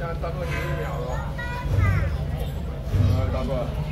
样当做一秒了。啊，大哥。